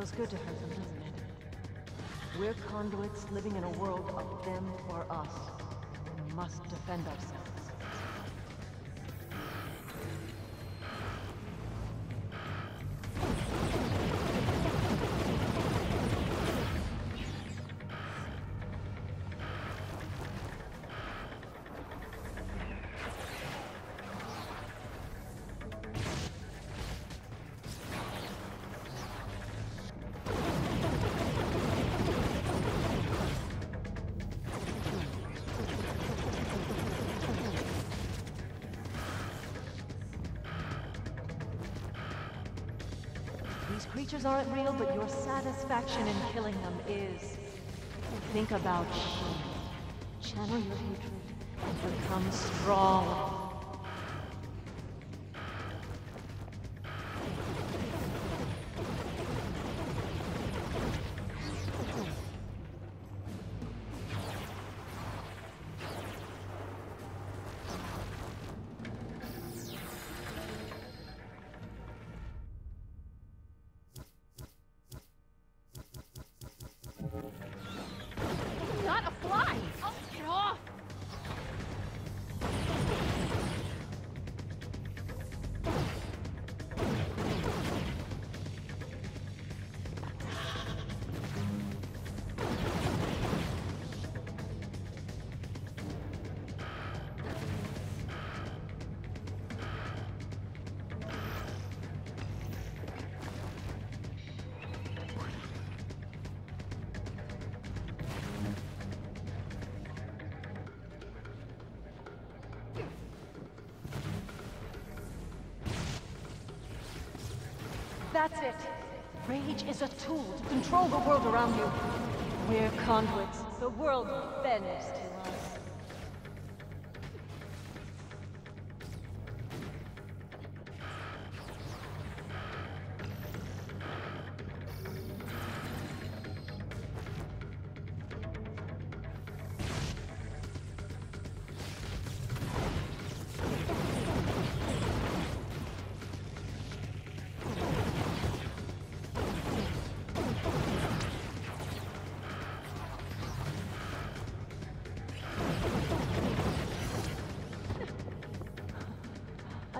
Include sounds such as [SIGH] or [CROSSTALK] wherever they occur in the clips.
Feels good to hurt them, doesn't it? We're conduits living in a world of them or us. We must defend ourselves. These creatures aren't real, but your satisfaction in killing them is. Think about shame. Channel your hatred and become strong. That's it. Rage is a tool to control the world around you. We're conduits. The world bends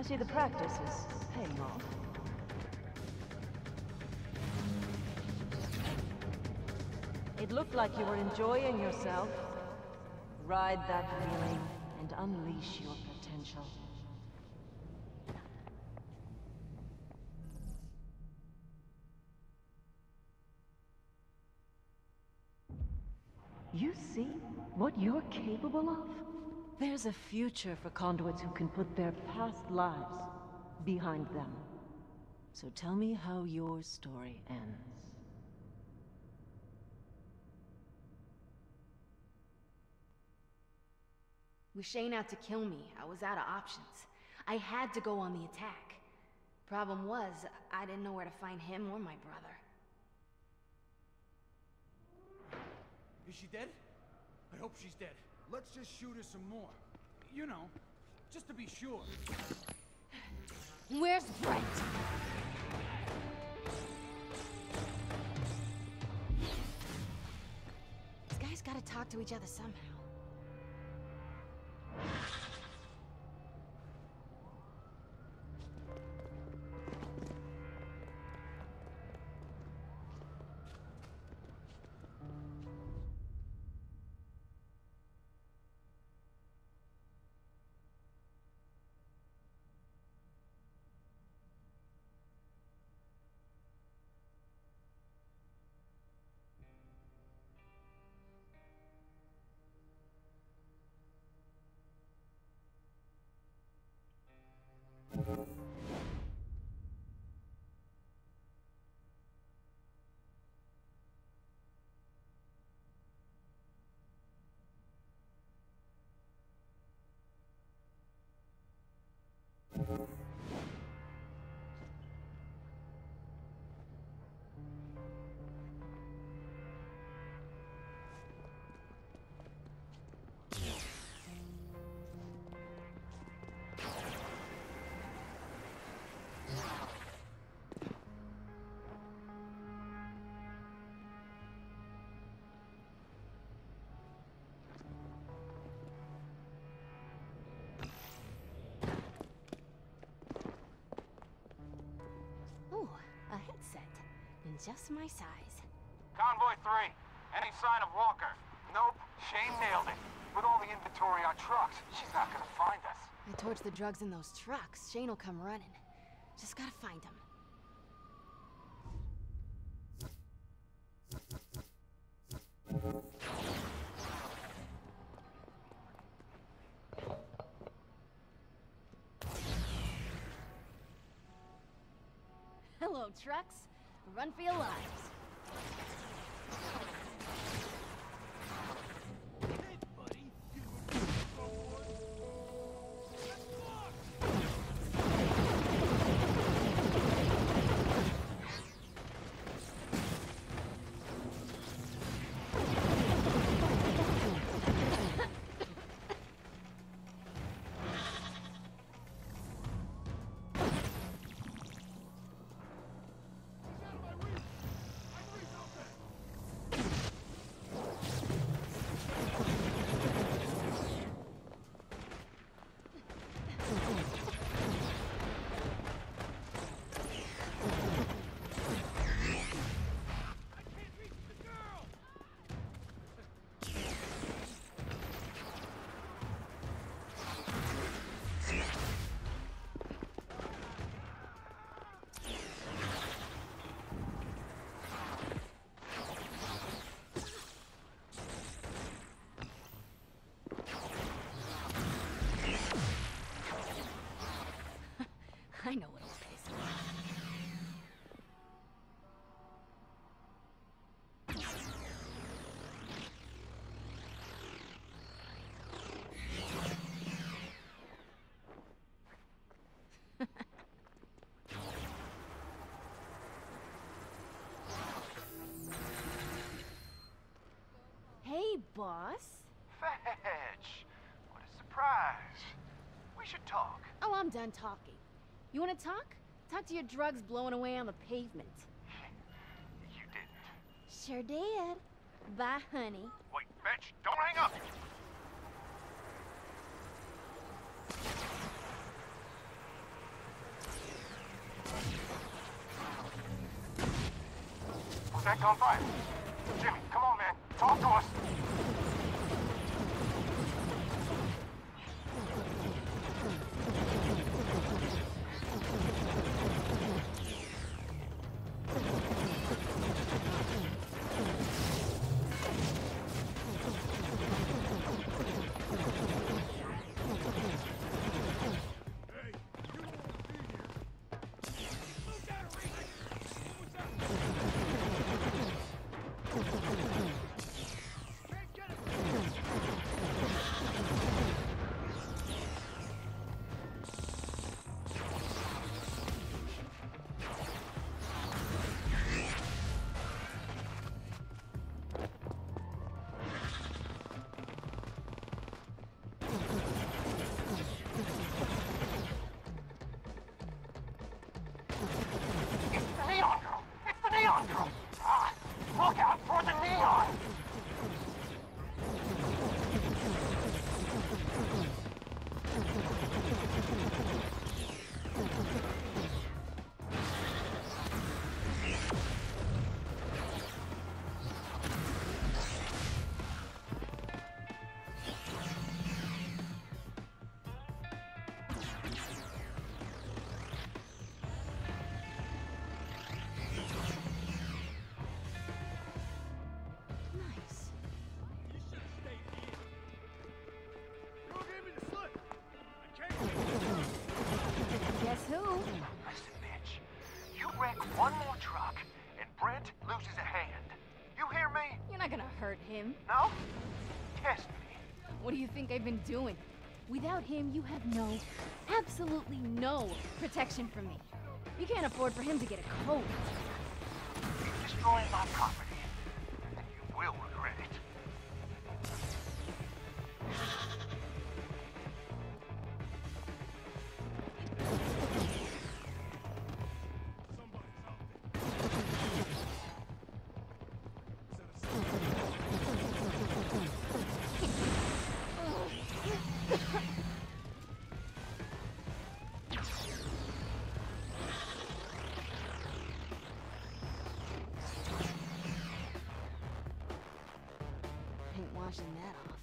I see the practice is paying off. It looked like you were enjoying yourself. Ride that feeling and unleash your potential. You see what you're capable of? There's a future for conduits who can put their past lives behind them. So tell me how your story ends. With Shane out to kill me, I was out of options. I had to go on the attack. Problem was, I didn't know where to find him or my brother. Is she dead? I hope she's dead. Let's just shoot her some more. You know, just to be sure. Where's Brent? These guys gotta talk to each other somehow. Just my size. Convoy 3, any sign of Walker? Nope, Shane nailed it. With all the inventory on trucks, she's not gonna find us. I torch the drugs in those trucks. Shane will come running. Just gotta find him. Hello, trucks. Run for your lives. Boss. Fetch! What a surprise. We should talk. Oh, I'm done talking. You wanna talk? Talk to your drugs blowing away on the pavement. [LAUGHS] You didn't. Sure did. Bye, honey. Wait, Fetch, don't hang up! Was that gunfire? Jimmy, come on, man. Talk to us. Who? Listen, bitch. You wreck one more truck, and Brent loses a hand. You hear me? You're not gonna hurt him. No? Test me. What do you think I've been doing? Without him, you have no, absolutely no protection from me. You can't afford for him to get a coat. You're destroying my property, that off.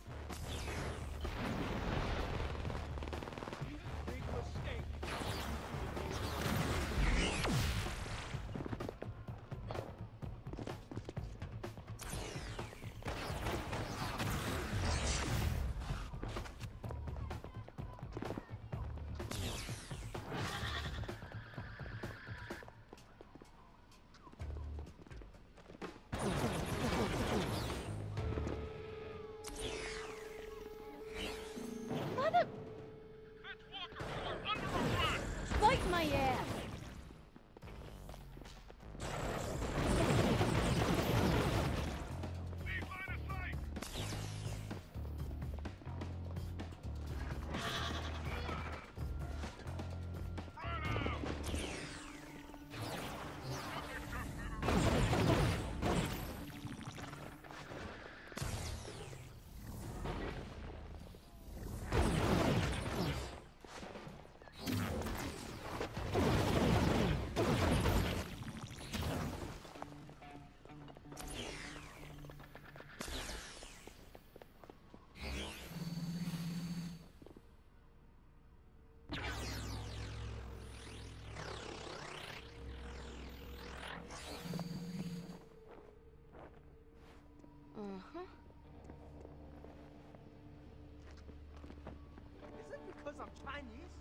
Because I'm Chinese?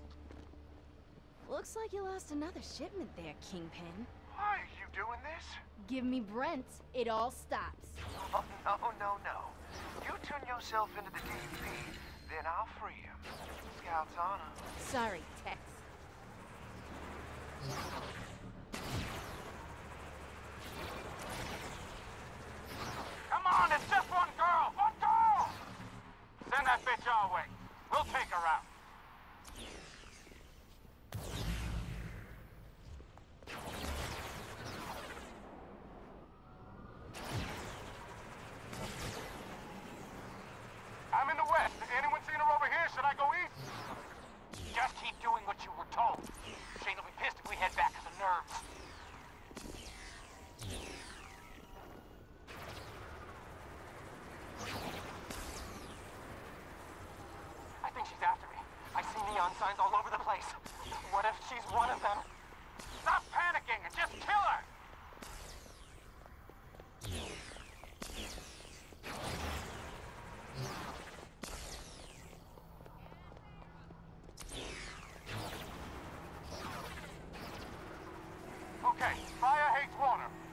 Looks like you lost another shipment there, Kingpin. Why are you doing this? Give me Brent, it all stops. Oh, no, no, no. You turn yourself into the DP, then I'll free him. Scout's honor. Sorry, Tex. neon signs all over the place. What if she's one of them? Stop panicking and just kill her! Okay, fire hates water.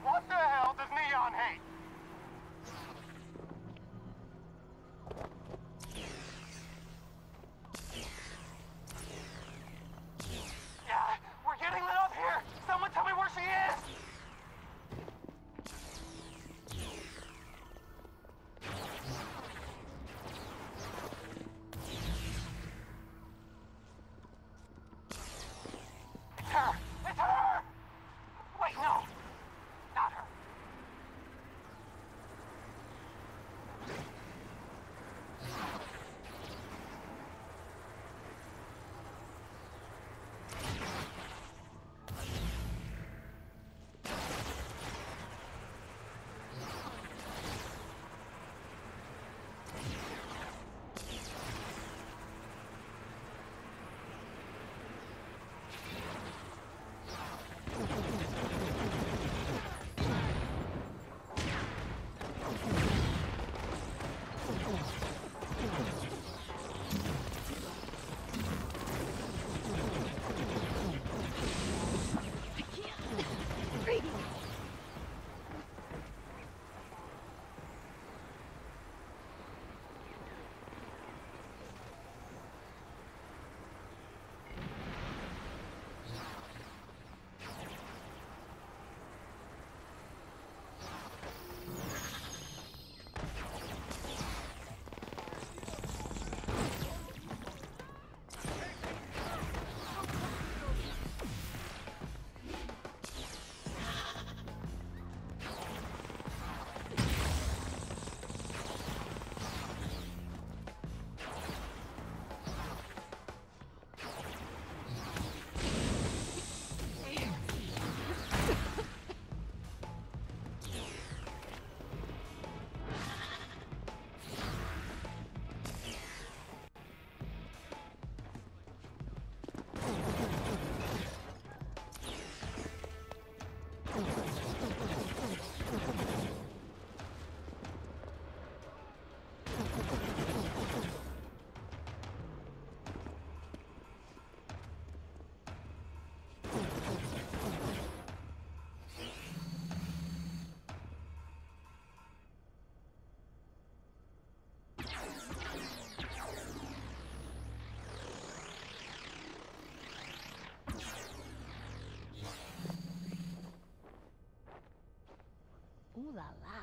La la.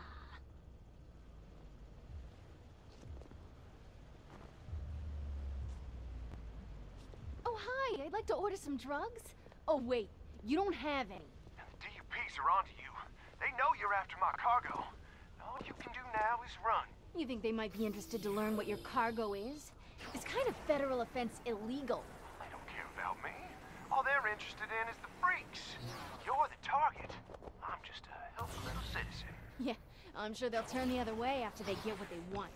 Oh, hi. I'd like to order some drugs. Oh, wait. You don't have any. The DUPs are onto you. They know you're after my cargo. All you can do now is run. You think they might be interested to learn what your cargo is? It's kind of federal offense illegal? They don't care about me. All they're interested in is the freaks. You're the target. I'm just a helpful little citizen. Yeah, I'm sure they'll turn the other way after they get what they want.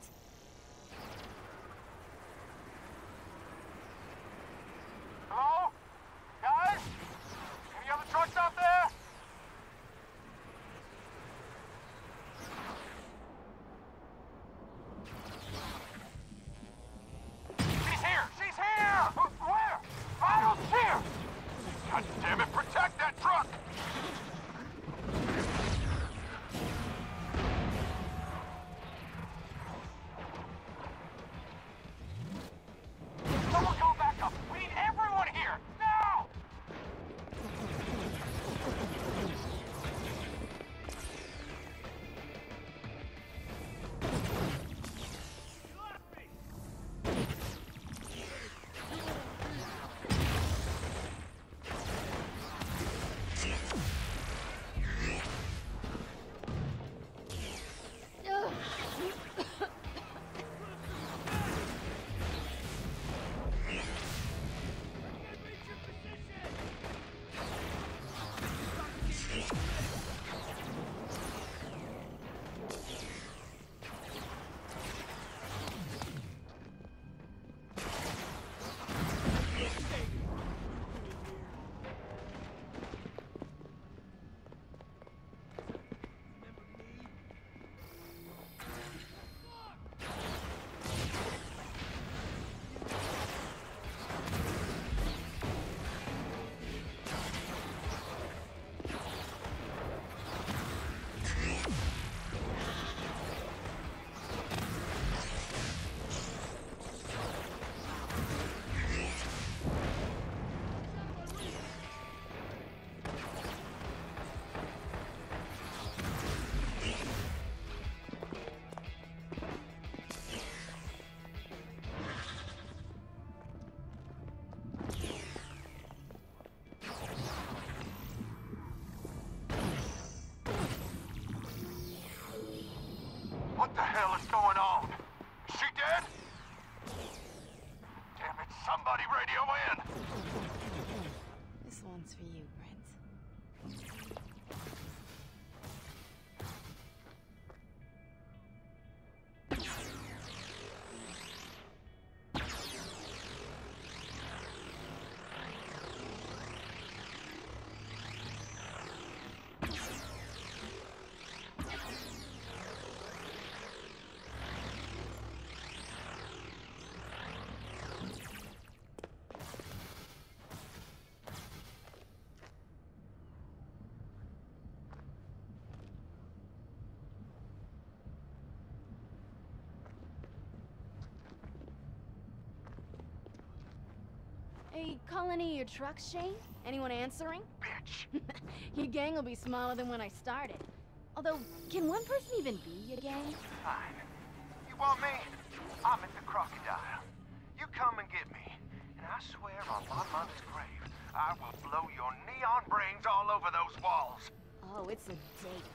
Hey, call any of your trucks, Shane? Anyone answering? Bitch! [LAUGHS] your gang will be smaller than when I started. Although, can one person even be your gang? Fine. You want me? I'm at the crocodile. You come and get me. And I swear on my mother's grave, I will blow your neon brains all over those walls. Oh, it's a date.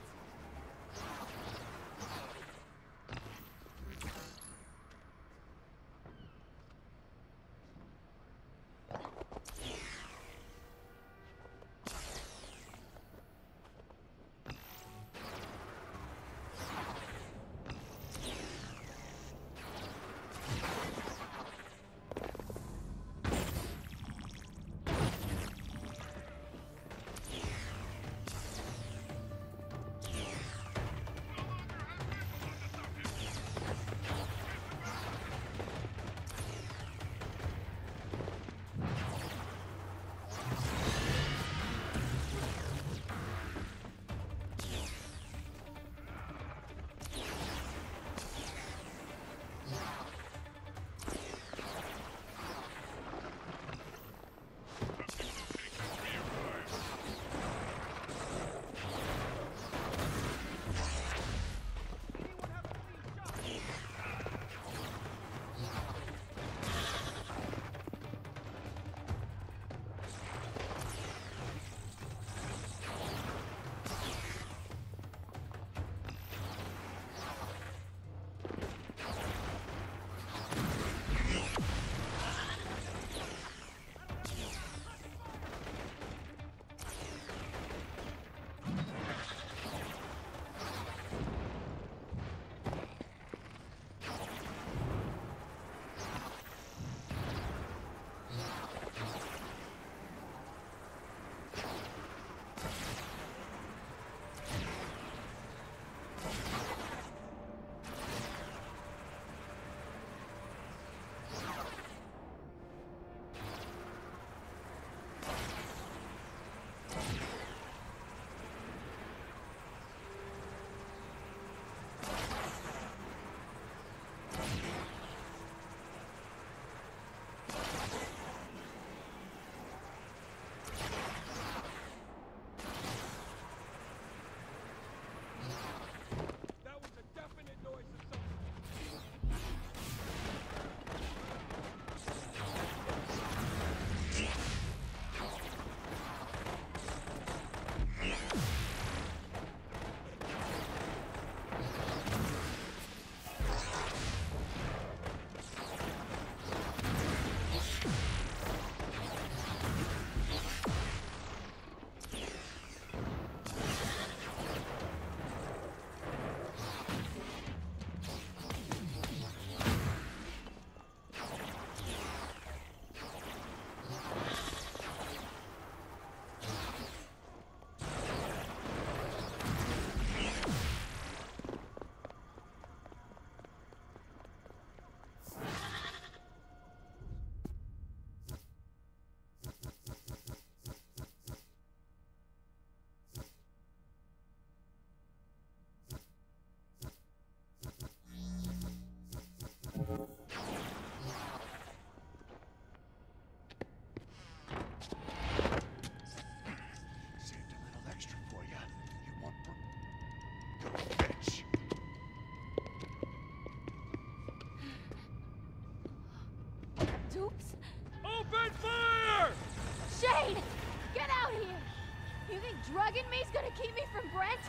drug in is gonna keep me from Brent?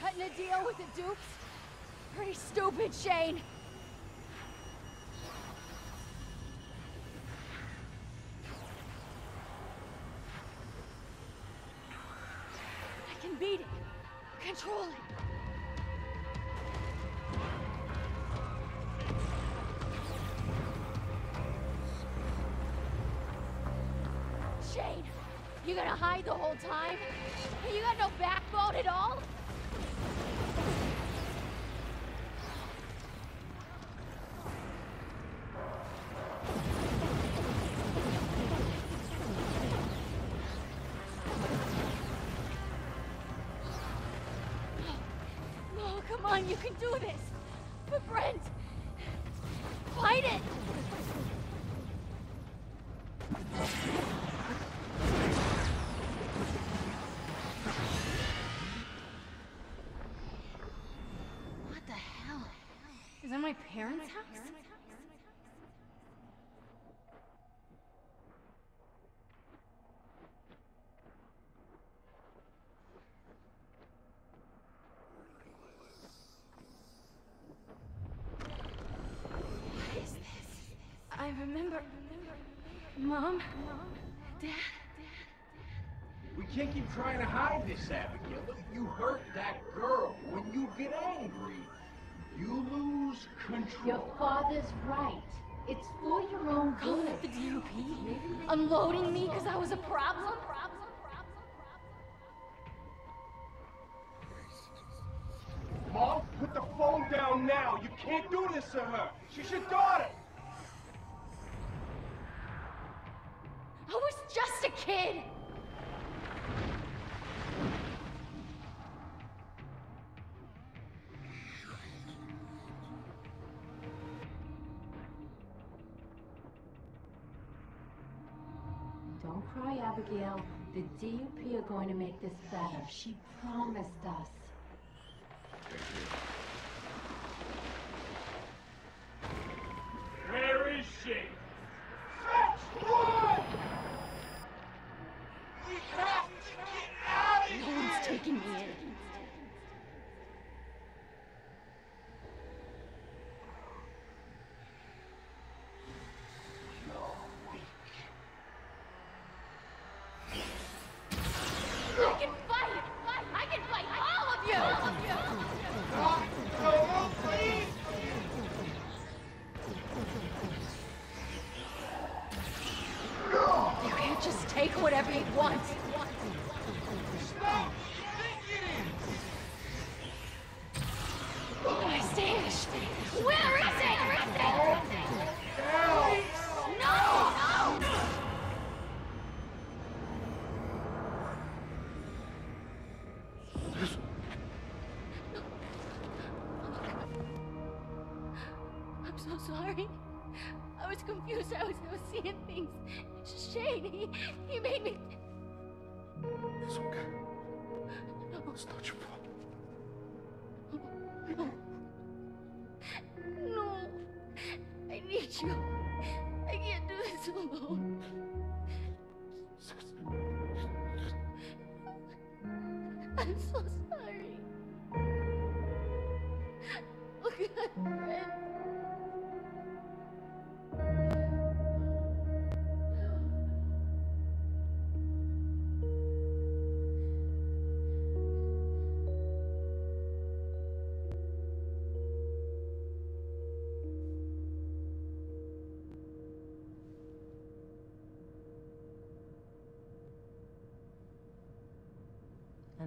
Cutting a deal with the dupes? Pretty stupid, Shane. The whole time? You got no backbone at all? My parents' house? What is this? I remember. Mom? Dad? We can't keep trying to hide this, Abigail. You hurt that girl. When you get angry, you lose control. Your father's right. It's for your own good. it the DUP? Unloading me because I was a problem? Mom, put the phone down now. You can't do this to her. She's your daughter. I was just a kid. DUP are going to make this better. She promised us. Where is she? Fetch one! We have to get out of No one's taking me in. I can fight! I can fight all of you! All of you! No, please! You can't just take whatever I'm so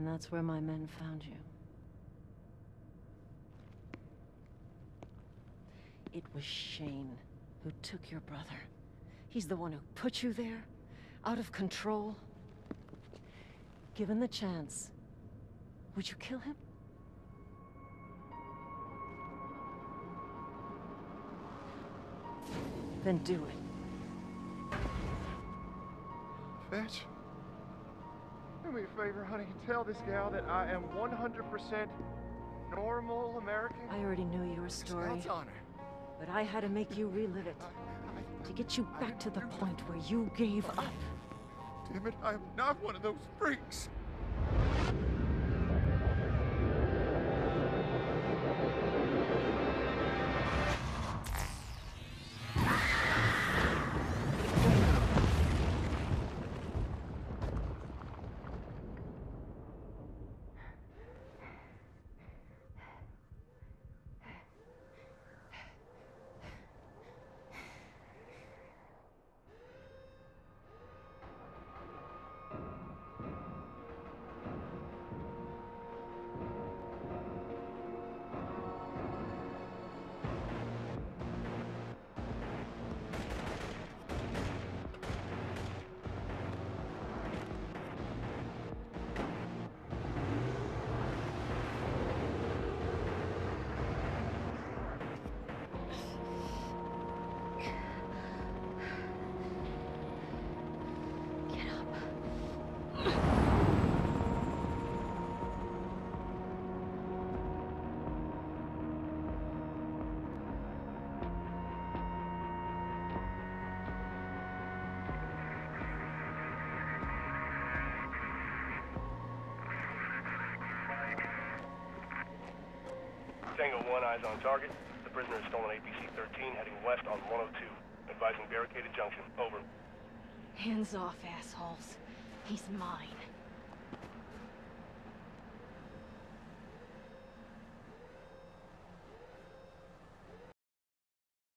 And that's where my men found you. It was Shane who took your brother. He's the one who put you there, out of control. Given the chance, would you kill him? Then do it. Fetch. Do me a favor, honey. Tell this gal that I am 100% normal American. I already knew your story. But I had to make you relive it. To get you back to the point where you gave up. Damn it, I am not one of those freaks. Tango 1, eyes on target. The prisoner has stolen APC-13 heading west on 102. Advising barricaded junction. Over. Hands off, assholes. He's mine.